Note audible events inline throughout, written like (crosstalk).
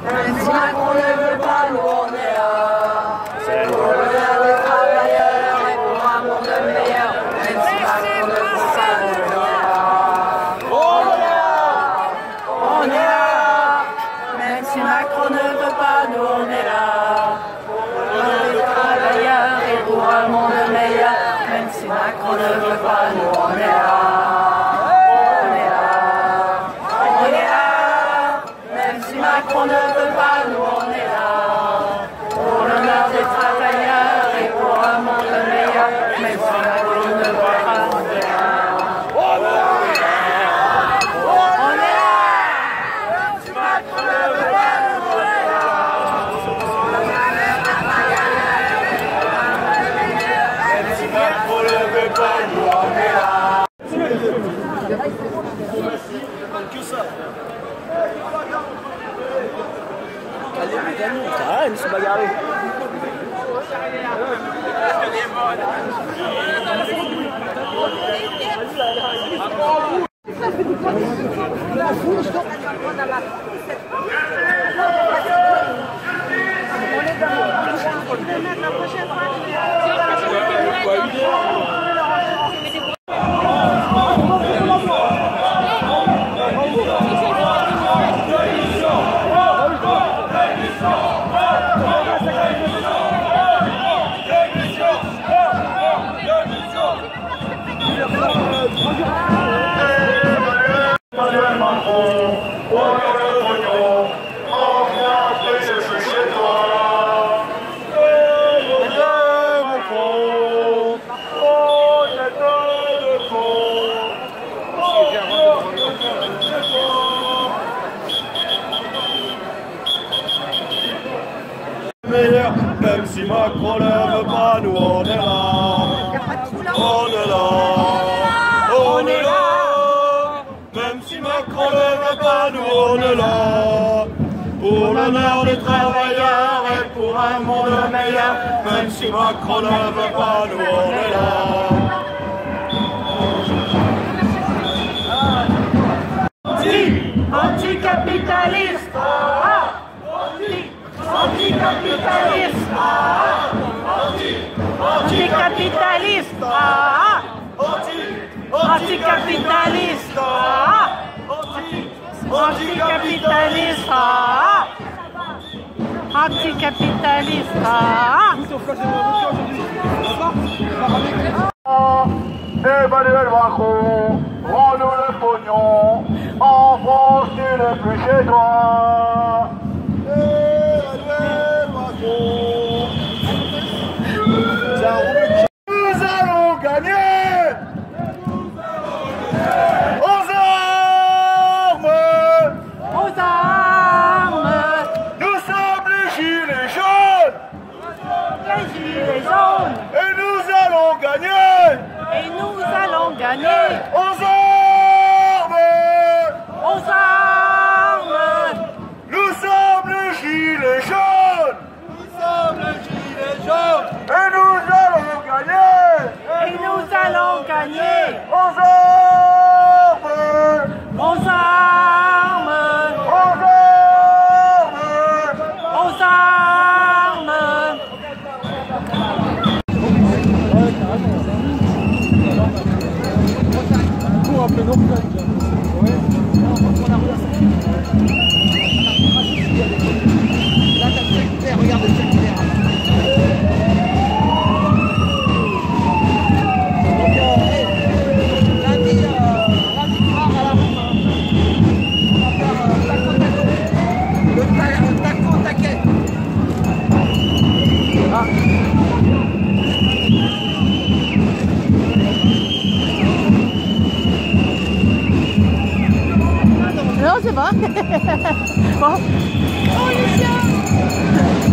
Friends like. David. Pour l'honneur des travailleurs et pour un monde meilleur, même si Macron ne veut pas, nous on là. Anti, anticapitaliste, ah, anti, anticapitaliste, ah, anti, anticapitaliste, ah, anti, anticapitaliste capitalista. Anticapitalista. Eh, Emmanuel Macron, rends-nous le pognon, En France, tu le plus chez toi. vai. Olha o!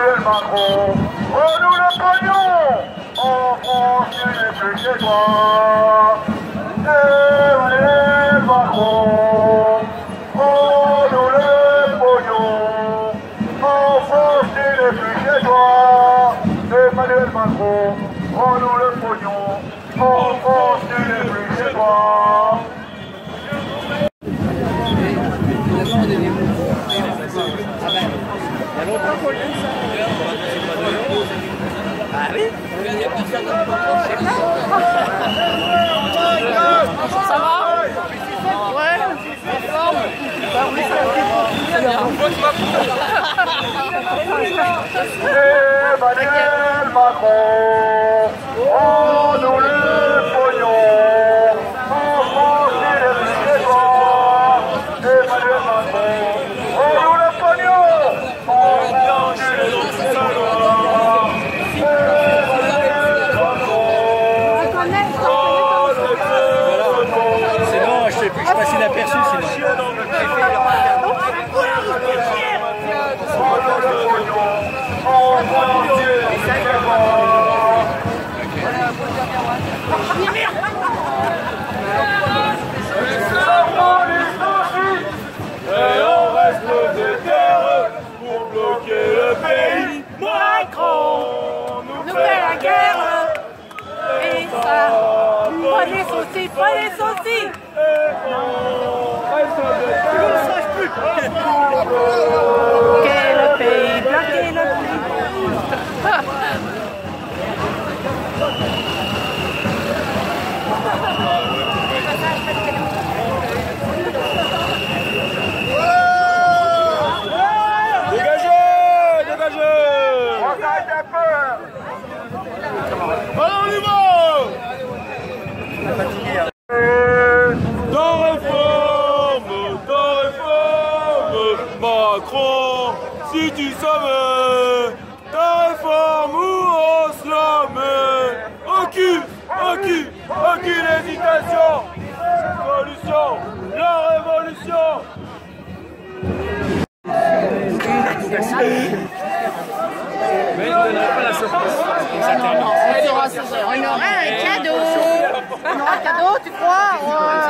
Emmanuel Macron. Oh, nous le pognon En France, tu n'es plus chez toi. Emmanuel Macron. Oh, nous le pognon En France, tu n'es plus chez toi. Emmanuel Macron. Oh, nous le pognon En France, tu n'es plus chez toi. Ça va? Ouais. Emmanuel Macron Aô!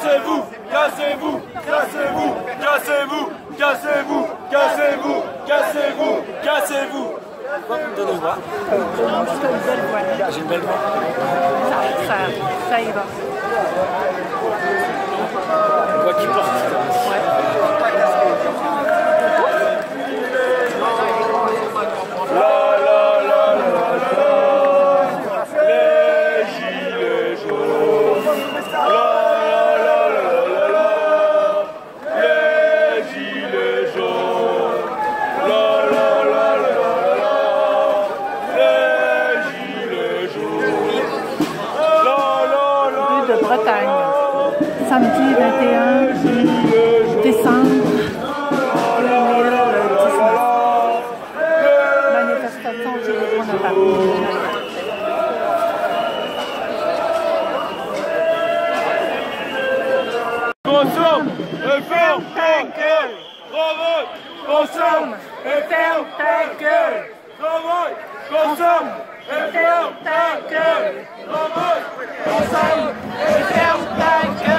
Cassez-vous, cassez-vous, cassez-vous, cassez-vous, cassez-vous, cassez-vous, cassez-vous, cassez-vous. J'ai une belle voix. Ça, ça, ça y va. Quoi qu'il porte. consomme et ferme ta gueule. Revolte, consomme et ferme ta gueule. Revolte, consomme et ferme ta gueule.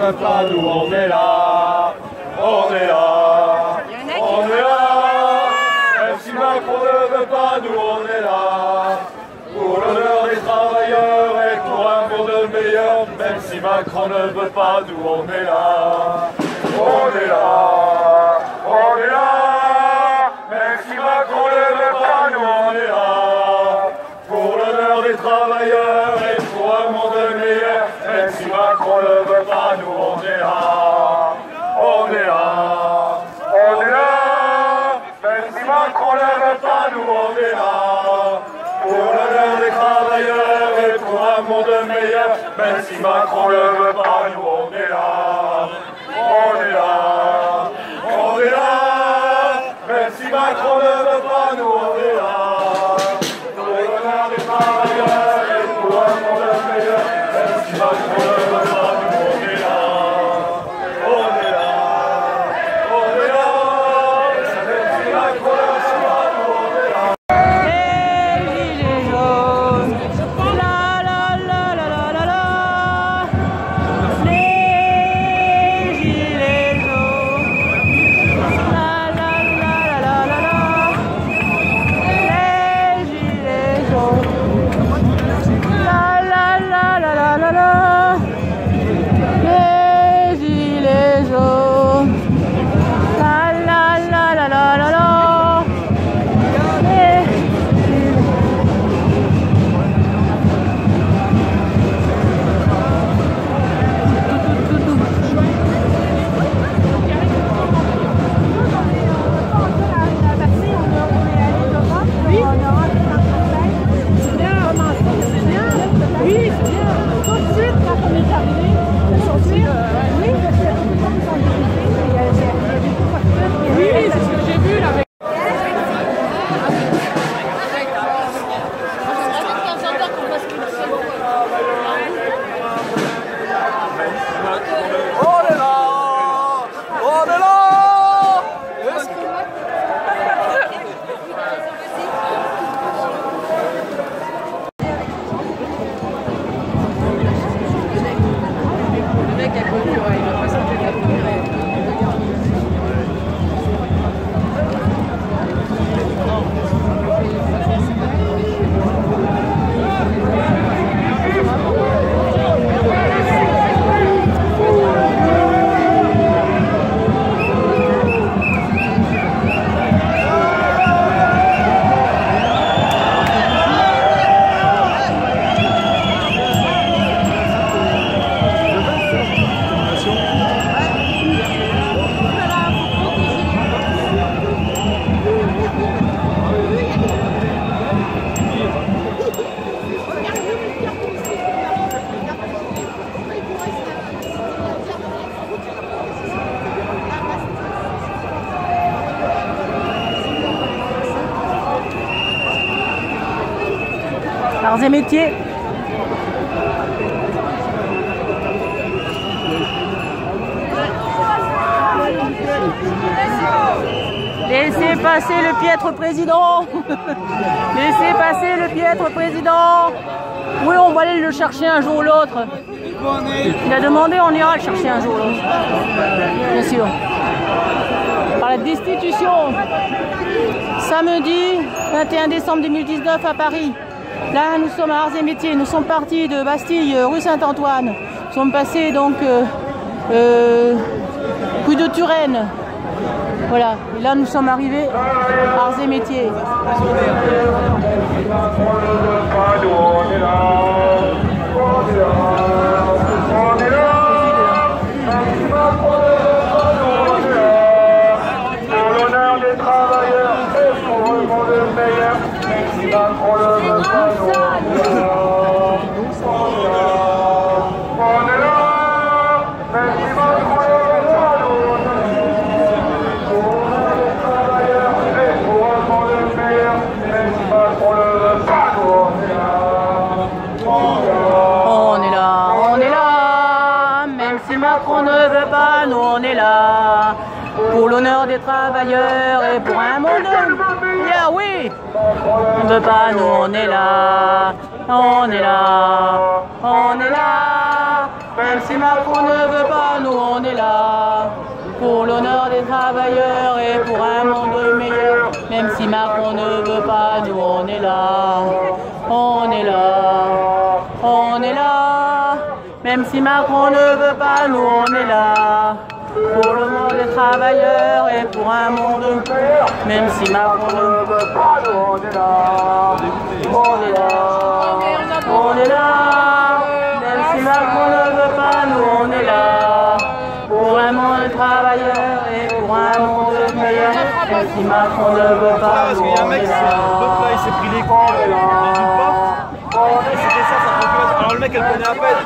Pas, nous on est là. On est là. On est là. Même si Macron ne veut pas, nous on est là. Pour l'honneur des travailleurs et pour un monde meilleur. Même si Macron ne veut pas, nous on est là. On est là. On est là. Même si Macron ne veut pas, nous on est là. Pour l'honneur des travailleurs pour un monde meilleur. Même si Macron ne veut pas, nous on est là. On est là. On est là. Même si Macron ne veut pas, nous Et métiers. Laissez passer le piètre président. (laughs) Laissez passer le piètre président. Oui, on va aller le chercher un jour ou l'autre. Il a demandé, on ira le chercher un jour ou l'autre. Bien sûr. Par la destitution. Samedi 21 décembre 2019 à Paris. Là, nous sommes à Arts et Métiers. Nous sommes partis de Bastille, euh, rue Saint-Antoine. Nous sommes passés donc euh, euh, rue de Turenne. Voilà. Et là, nous sommes arrivés à Arts et Métiers. Pour l'honneur des travailleurs le meilleur, même si Macron le veut pas, nous on est là. On est là, même si Macron le veut pas, nous on est là. Pour l'honneur des travailleurs et pour le monde meilleur, même si Macron le veut pas, nous on est là. On est là. On est là, on est là, même si Macron ne veut pas, nous on là. Pour l'honneur des travailleurs et pour un monde meilleur, oui. On ne veut pas, nous on est là, on est là, on est là. Même si Macron ne veut pas, nous on est là. Pour l'honneur des travailleurs et pour un monde meilleur. Même si Macron ne veut pas, nous on est là. On est là. On est là. Même si Macron ne veut pas, nous on est là. Pour l'honneur des travailleurs et pour un monde meilleur. Même si Macron ne veut pas, nous on est là. On est là. On est là. Même si Macron ne veut pas, nous on est là. Pour un monde travailleur et pour un monde meilleur. Même si Macron ne veut pas, Parce nous qu'il y a un on mec, est là. l'autre là, il s'est pris les couilles euh, dans une porte. Et c'était ça, sa. Alors le mec, elle connaît à peine.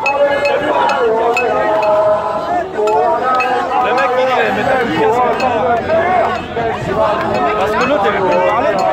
Le mec, il dit, mais t'as plus qu'à se faire. Parce que l'autre, elle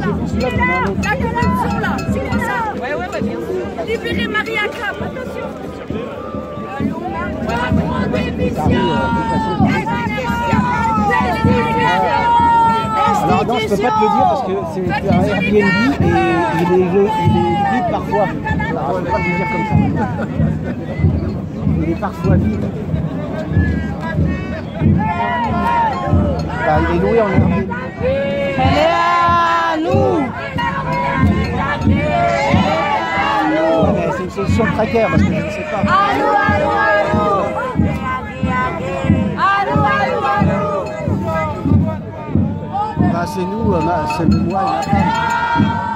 là. La corruption. C'est comme ça. Ouais, ouais, ouais, bien sûr. Libérez Maria Cap. Attention. Alors non, je peux pas te le dire parce que c'est un Airbnb et il est, vide parfois. Alors je peux pas te le dire comme ça. Il est parfois vide. Il est loué en Airbnb nous C'est une solution précaire parce que je ne sais pas. À nous, à nous, à nous À nous, à nous, à nous bah, C'est nous, euh, bah, c'est moi et ma femme.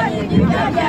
Hallelujah.